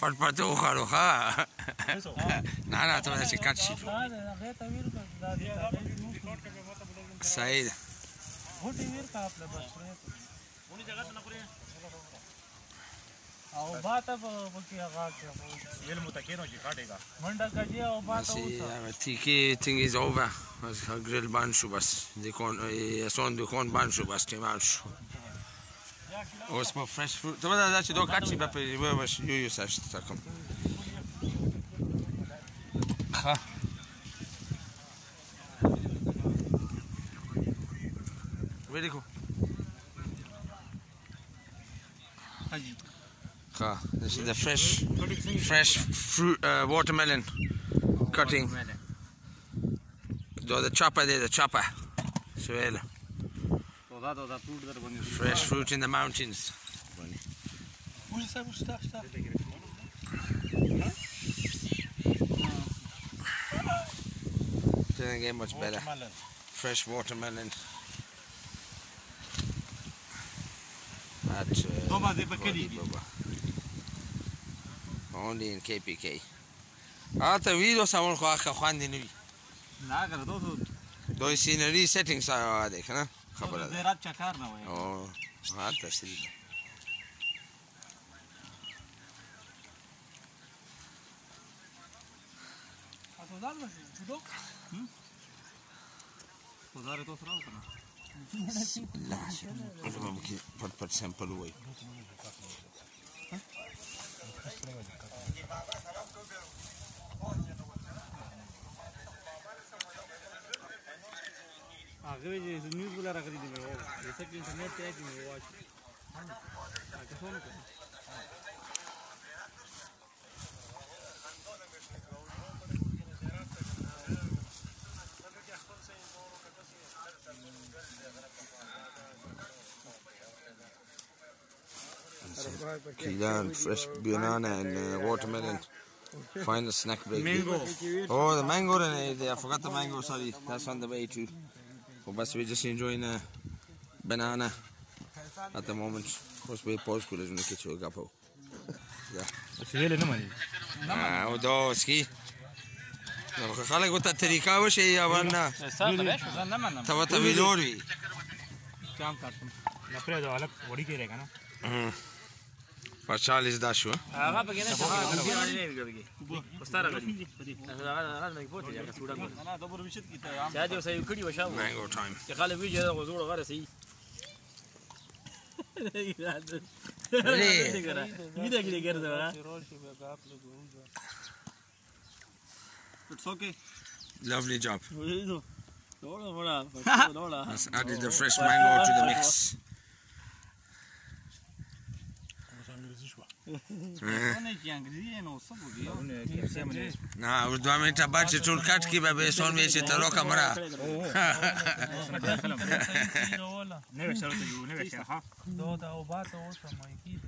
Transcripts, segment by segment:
パルパルとオハロハならと私勝ちサイド मोठी विहीर का आपल्या बसपुढे कोणी जगात ना पुढे अहो बाता बघी गाठ वेल मुता केनो जी काटेगा मंडा का जी अहो बाता उसा ठीक है थिंग इज़ ओवर बस ग्रिल बाँध शू बस दे कोण सोन देखो कोण बाँध शू बस टीम आउट शू Ovo fresh fruit. Dobro da, da će dokači da pa imaš juju sa što tako. Aha. Veliko. Ha, this is the fresh, fresh fruit, uh, watermelon cutting. Do the chopper there, the chopper. Suela. Fresh fruit in the mountains. وسه وسه وسه Didn't get much better. Fresh watermelon. At uh, دوه باندې پکې دي Baba. Only in KPK. آتا ویدو سامون خو آخه خواندی نوی نه کړه دوه دوی سینری سیټینګ سره ده کنه خبره ده زیرات چکار نه وای او هاته سری تاسو ځان وځي جوړو خدای ته سره وکړه لا زه به کې پټ پټ سیمپل وای هغه Kilan, fresh banana and uh, watermelon. Final snack break. Mango. Oh, the mango. I forgot the mango. Sorry, that's on the way too. But best we're just enjoying a banana at the moment. Of course, we're post school, there's no kid to a gapo. Yeah. او دا اسکی خلک وته طریقه وشي یا ورنه ته ته ویلور وي کام کارتم نه پرې دا الګ وړي کې رہے کنه Paschalis Dashua. Mango time. It's okay. Lovely job. Let's add the fresh mango to the mix. Na, už dva metra bače čurkački, pa bi šel mi še ta roka mra. Ne veš, ali ti ne veš, aha. Do da oba to osam, moj kid.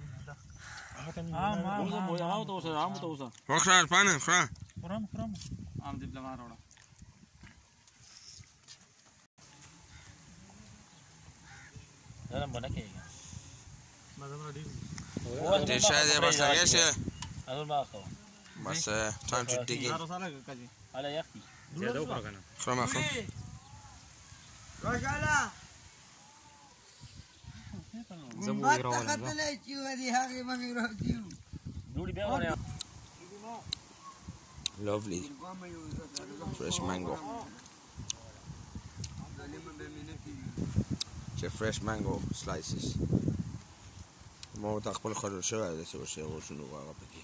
Hran, pane, hran. Hran, hran. Am diplomar ora. Dalam bana kayaknya. I don't know. But time to dig in. From a home. Rajala. The? Lovely. Fresh mango. It's a fresh mango slices. مو ته خپل خور شوی د څه شی او شنو هغه پکې